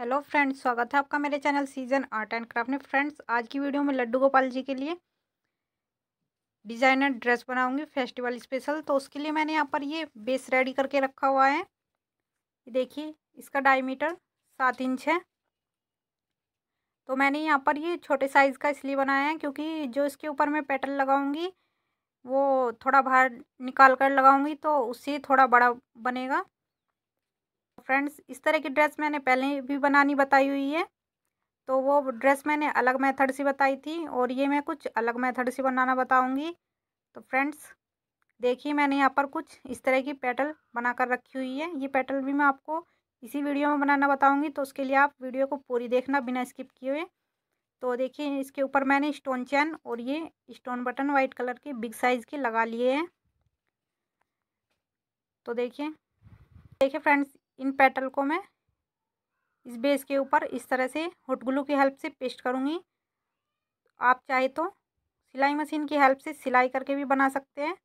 Hello friends, स्वागत है आपका मेरे channel season art and craft में। फ्रेंड्स, आज की वीडियो में लड्डू गोपाल जी के लिए डिज़ाइनर ड्रेस बनाऊँगी, फेस्टिवल स्पेशल। तो उसके लिए मैंने यहाँ पर ये बेस रेडी करके रखा हुआ है। देखिए, इसका डायमीटर सात इंच है। तो मैंने यहाँ पर ये छोटे साइज़ का इसलिए बनाया है क्योंकि जो इसके ऊपर मैं पैटर्न लगाऊँगी, वो थोड़ा बाहर निकाल कर लगाऊँगी तो उससे थोड़ा बड़ा बनेगा। फ्रेंड्स, इस तरह की ड्रेस मैंने पहले भी बनानी बताई हुई है। तो वो ड्रेस मैंने अलग मेथड से बताई थी और ये मैं कुछ अलग मेथड से बनाना बताऊँगी। तो फ्रेंड्स, देखिए मैंने यहाँ पर कुछ इस तरह की पेटल बना कर रखी हुई है। ये पेटल भी मैं आपको इसी वीडियो में बनाना बताऊँगी तो उसके लिए आप वीडियो को पूरी देखना बिना स्किप किए हुए। तो देखिए, इसके ऊपर मैंने स्टोन चैन और ये स्टोन बटन वाइट कलर के बिग साइज़ के लगा लिए हैं। तो देखिए देखिए फ्रेंड्स इन पेटल को मैं इस बेस के ऊपर इस तरह से हॉट ग्लू की हेल्प से पेस्ट करूँगी। आप चाहे तो सिलाई मशीन की हेल्प से सिलाई करके भी बना सकते हैं।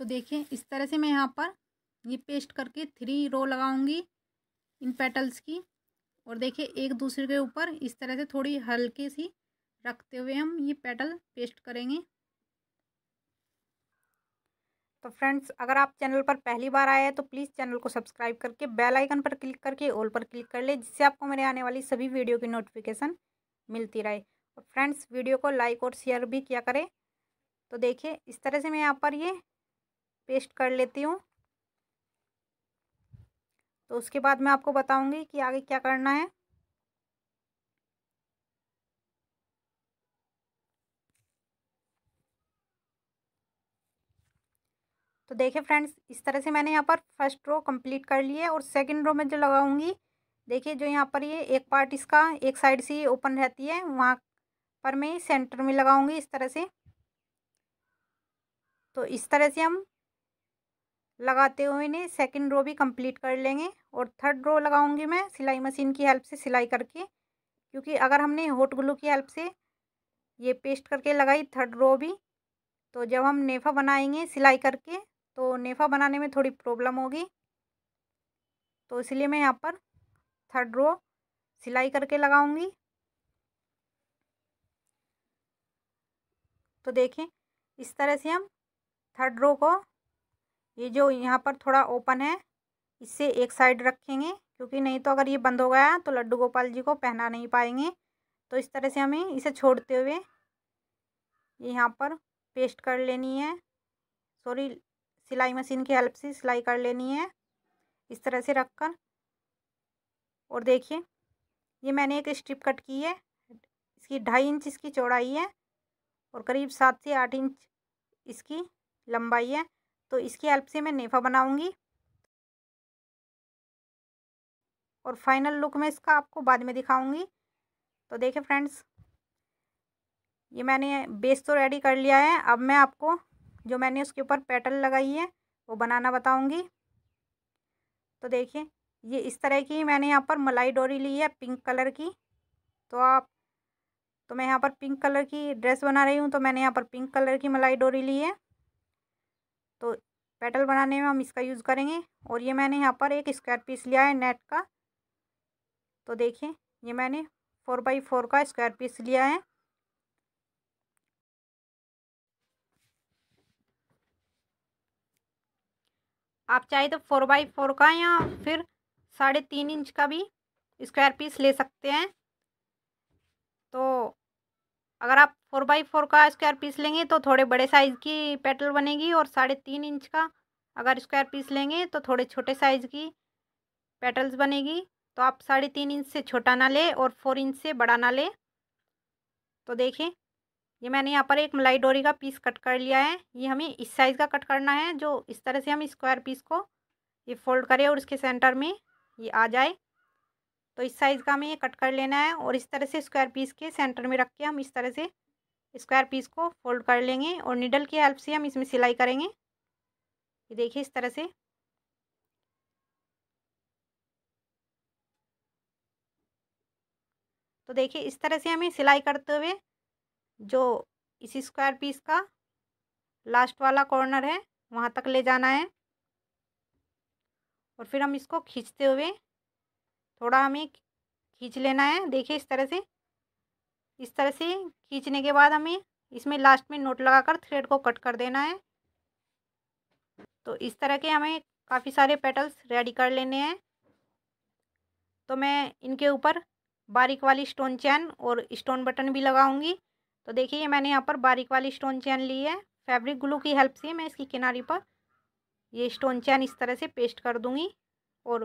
तो देखिए, इस तरह से मैं यहाँ पर ये पेस्ट करके थ्री रो लगाऊँगी इन पेटल्स की। और देखिए, एक दूसरे के ऊपर इस तरह से थोड़ी हल्की सी रखते हुए हम ये पेटल पेस्ट करेंगे। तो फ्रेंड्स, अगर आप चैनल पर पहली बार आए हैं तो प्लीज़ चैनल को सब्सक्राइब करके बेल आइकन पर क्लिक करके ऑल पर क्लिक कर ले, जिससे आपको मेरे आने वाली सभी वीडियो की नोटिफिकेशन मिलती रहे। और फ्रेंड्स, वीडियो को लाइक और शेयर भी किया करें। तो देखिए, इस तरह से मैं यहाँ पर ये पेस्ट कर लेती हूँ। तो उसके बाद मैं आपको बताऊँगी कि आगे क्या करना है। तो देखिए फ्रेंड्स, इस तरह से मैंने यहाँ पर फ़र्स्ट रो कंप्लीट कर ली है और सेकंड रो में जो लगाऊँगी, देखिए जो यहाँ पर ये एक पार्ट इसका एक साइड से ओपन रहती है, वहाँ पर मैं सेंटर में लगाऊँगी इस तरह से। तो इस तरह से हम लगाते हुए इन्हें सेकेंड रो भी कंप्लीट कर लेंगे और थर्ड रो लगाऊँगी मैं सिलाई मशीन की हेल्प से सिलाई करके, क्योंकि अगर हमने हॉट ग्लू की हेल्प से ये पेस्ट करके लगाई थर्ड रो भी तो जब हम नेफा बनाएँगे सिलाई करके तो नेफा बनाने में थोड़ी प्रॉब्लम होगी। तो इसलिए मैं यहाँ पर थर्ड रो सिलाई करके लगाऊँगी। तो देखें, इस तरह से हम थर्ड रो को, ये जो यहाँ पर थोड़ा ओपन है, इससे एक साइड रखेंगे, क्योंकि नहीं तो अगर ये बंद हो गया तो लड्डू गोपाल जी को पहना नहीं पाएँगे। तो इस तरह से हमें इसे छोड़ते हुए यहाँ पर पेस्ट कर लेनी है। सॉरी सिलाई मशीन की हेल्प से सिलाई कर लेनी है, इस तरह से रख कर और देखिए, ये मैंने एक स्ट्रिप कट की है, इसकी ढाई इंच इसकी चौड़ाई है और करीब सात से आठ इंच इसकी लंबाई है तो इसकी हेल्प से मैं नेफा बनाऊँगी। और फाइनल लुक में इसका आपको बाद में दिखाऊँगी। तो देखिए फ्रेंड्स ये मैंने बेस तो रेडी कर लिया है, अब मैं आपको जो मैंने उसके ऊपर पेटल लगाई है, वो बनाना बताऊँगी। तो देखिए, ये इस तरह की मैंने यहाँ पर मलाई डोरी ली है पिंक कलर की। तो आप तो मैं यहाँ पर पिंक कलर की ड्रेस बना रही हूँ तो मैंने यहाँ पर पिंक कलर की मलाई डोरी ली है। तो पेटल बनाने में हम इसका यूज़ करेंगे और ये मैंने यहाँ पर एक स्क्वायर पीस लिया है नेट का। तो देखिए, ये मैंने फोर बाई फोर का स्क्वायर पीस लिया है। आप चाहे तो फोर बाई फोर का या फिर साढ़े तीन इंच का भी स्क्वायर पीस ले सकते हैं। तो अगर आप फोर बाई फोर का स्क्वायर पीस लेंगे तो थोड़े बड़े साइज़ की पेटल बनेगी और साढ़े तीन इंच का अगर स्क्वायर पीस लेंगे तो थोड़े छोटे साइज़ की पेटल्स बनेगी। तो आप साढ़े तीन इंच से छोटा ना ले और फोर इंच से बड़ा ना ले। तो देखिए ये मैंने यहाँ पर एक मलाई डोरी का पीस कट कर लिया है। ये हमें इस साइज़ का कट करना है, जो इस तरह से हम स्क्वायर पीस को ये फोल्ड करें और इसके सेंटर में ये आ जाए। तो इस साइज़ का हमें ये कट कर लेना है और इस तरह से स्क्वायर पीस के सेंटर में रख के हम इस तरह से स्क्वायर पीस को फोल्ड कर लेंगे और निडल की हेल्प से हम इसमें सिलाई करेंगे। ये देखिए इस तरह से। तो देखिए इस तरह से हमें सिलाई करते हुए जो इस स्क्वायर पीस का लास्ट वाला कॉर्नर है, वहाँ तक ले जाना है। और फिर हम इसको खींचते हुए थोड़ा हमें खींच लेना है। देखिए इस तरह से, इस तरह से खींचने के बाद हमें इसमें लास्ट में नोट लगाकर थ्रेड को कट कर देना है। तो इस तरह के हमें काफ़ी सारे पेटल्स रेडी कर लेने हैं। तो मैं इनके ऊपर बारीक वाली स्टोन चैन और स्टोन बटन भी लगाऊँगी। तो देखिए मैंने यहाँ पर बारीक वाली स्टोन चैन ली है। फैब्रिक ग्लू की हेल्प से मैं इसकी किनारी पर ये स्टोन चैन इस तरह से पेस्ट कर दूँगी और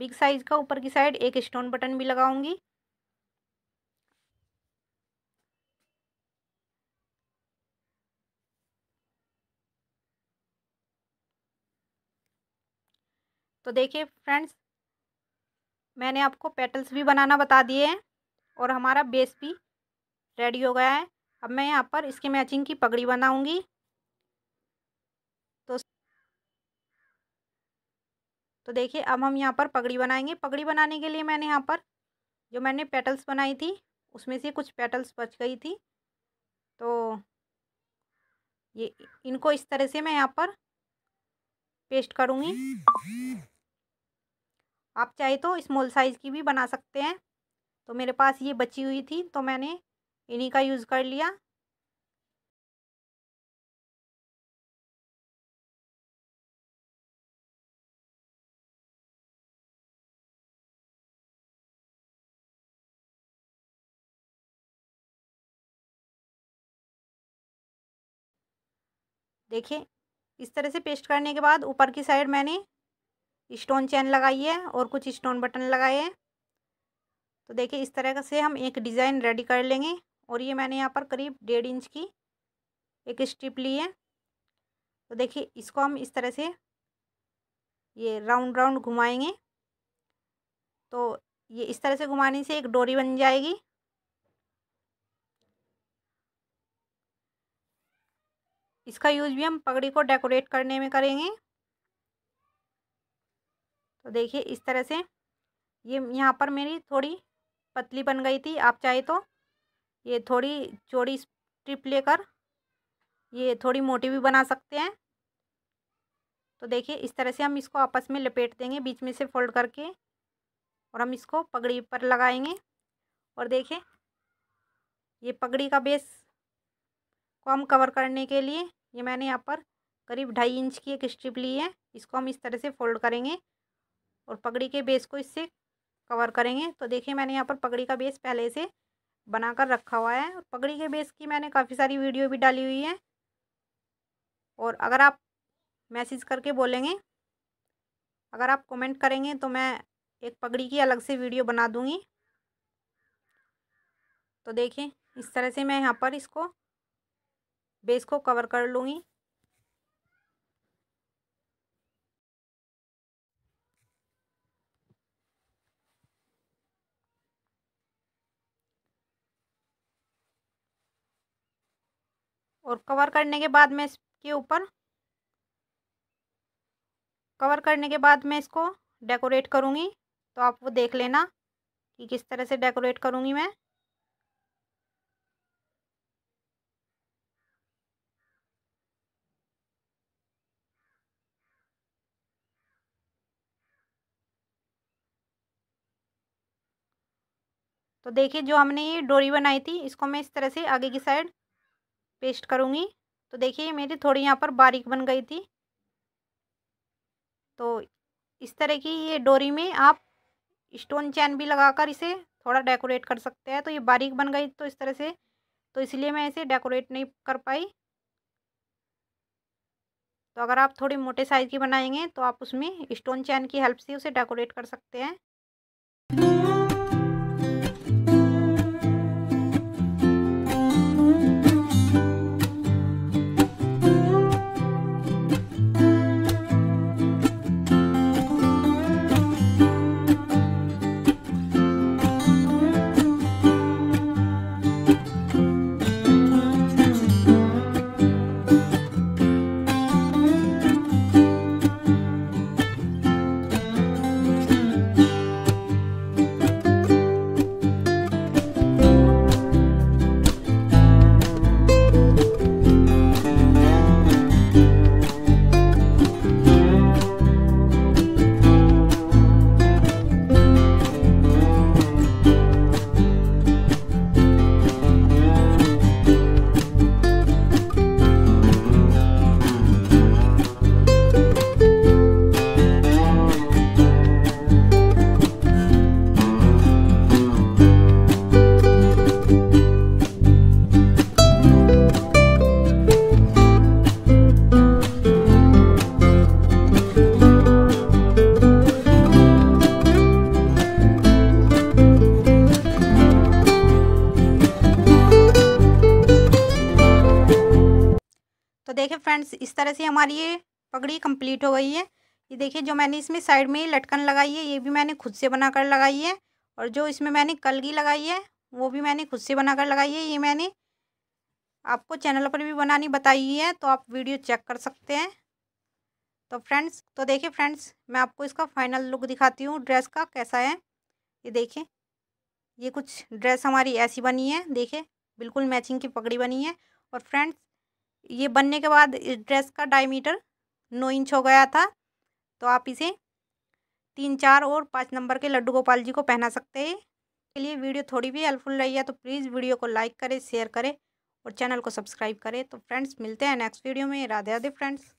बिग साइज़ का ऊपर की साइड एक स्टोन बटन भी लगाऊँगी। तो देखिए फ्रेंड्स, मैंने आपको पेटल्स भी बनाना बता दिए हैं और हमारा बेस भी रेडी हो गया है। अब मैं यहाँ पर इसके मैचिंग की पगड़ी बनाऊँगी। तो तो देखिए, अब हम यहाँ पर पगड़ी बनाएँगे। पगड़ी बनाने के लिए मैंने यहाँ पर जो मैंने पेटल्स बनाई थी, उसमें से कुछ पेटल्स बच गई थी। तो ये इनको इस तरह से मैं यहाँ पर पेस्ट करूँगी। आप चाहे तो स्मॉल साइज़ की भी बना सकते हैं। तो मेरे पास ये बची हुई थी तो मैंने इन्हीं का यूज़ कर लिया। देखिए, इस तरह से पेस्ट करने के बाद ऊपर की साइड मैंने स्टोन चैन लगाई है और कुछ स्टोन बटन लगाए हैं। तो देखिए, इस तरह से हम एक डिज़ाइन रेडी कर लेंगे। और ये मैंने यहाँ पर करीब डेढ़ इंच की एक स्ट्रिप ली है। तो देखिए, इसको हम इस तरह से ये राउंड राउंड घुमाएँगे। तो ये इस तरह से घुमाने से एक डोरी बन जाएगी। इसका यूज़ भी हम पगड़ी को डेकोरेट करने में करेंगे। तो देखिए, इस तरह से ये यहाँ पर मेरी थोड़ी पतली बन गई थी, आप चाहे तो। ये थोड़ी चौड़ी स्ट्रिप लेकर ये थोड़ी मोटी भी बना सकते हैं। तो देखिए, इस तरह से हम इसको आपस में लपेट देंगे, बीच में से फोल्ड करके और हम इसको पगड़ी पर लगाएँगे। और देखिए, ये पगड़ी का बेस को हम कवर करने के लिए ये मैंने यहाँ पर करीब ढाई इंच की एक स्ट्रिप ली है। इसको हम इस तरह से फोल्ड करेंगे और पगड़ी के बेस को इससे कवर करेंगे। तो देखिए, मैंने यहाँ पर पगड़ी का बेस पहले से बनाकर रखा हुआ है और पगड़ी के बेस की मैंने काफ़ी सारी वीडियो भी डाली हुई है। और अगर आप मैसेज करके बोलेंगे, अगर आप कमेंट करेंगे तो मैं एक पगड़ी की अलग से वीडियो बना दूँगी। तो देखें इस तरह से मैं यहाँ पर इसको, बेस को कवर कर लूँगी। और कवर करने के बाद मैं इसके ऊपर कवर करने के बाद मैं इसको डेकोरेट करूँगी। तो आप वो देख लेना कि किस तरह से डेकोरेट करूँगी मैं। तो देखिए जो हमने ये डोरी बनाई थी, इसको मैं इस तरह से आगे की साइड पेस्ट करूँगी। तो देखिए, मेरी थोड़ी यहाँ पर बारीक बन गई थी। तो इस तरह की ये डोरी में आप स्टोन चैन भी लगाकर इसे थोड़ा डेकोरेट कर सकते हैं। तो ये बारीक बन गई तो इस तरह से। तो इसलिए मैं इसे डेकोरेट नहीं कर पाई। तो अगर आप थोड़ी मोटे साइज़ की बनाएँगे तो आप उसमें स्टोन चैन की हेल्प से उसे डेकोरेट कर सकते हैं। देखिए फ्रेंड्स, इस तरह से हमारी ये पगड़ी कंप्लीट हो गई है। ये देखिए, जो मैंने इसमें साइड में ही लटकन लगाई है, ये भी मैंने खुद से बनाकर लगाई है और जो इसमें मैंने कलगी लगाई है, वो भी मैंने खुद से बनाकर लगाई है। ये मैंने आपको चैनल पर भी बनानी बताई है तो आप वीडियो चेक कर सकते हैं। तो फ्रेंड्स तो देखिए फ्रेंड्स, मैं आपको इसका फाइनल लुक दिखाती हूँ, ड्रेस का कैसा है। ये देखिए, ये कुछ ड्रेस हमारी ऐसी बनी है, देखिए, बिल्कुल मैचिंग की पगड़ी बनी है। और फ्रेंड्स ये बनने के बाद इस ड्रेस का डायमीटर नौ इंच हो गया था। तो आप इसे तीन, चार और पाँच नंबर के लड्डू गोपाल जी को पहना सकते हैं। के लिए वीडियो थोड़ी भी हेल्पफुल रही है तो प्लीज़ वीडियो को लाइक करें, शेयर करें और चैनल को सब्सक्राइब करें। तो फ्रेंड्स, मिलते हैं नेक्स्ट वीडियो में। राधे राधे फ्रेंड्स।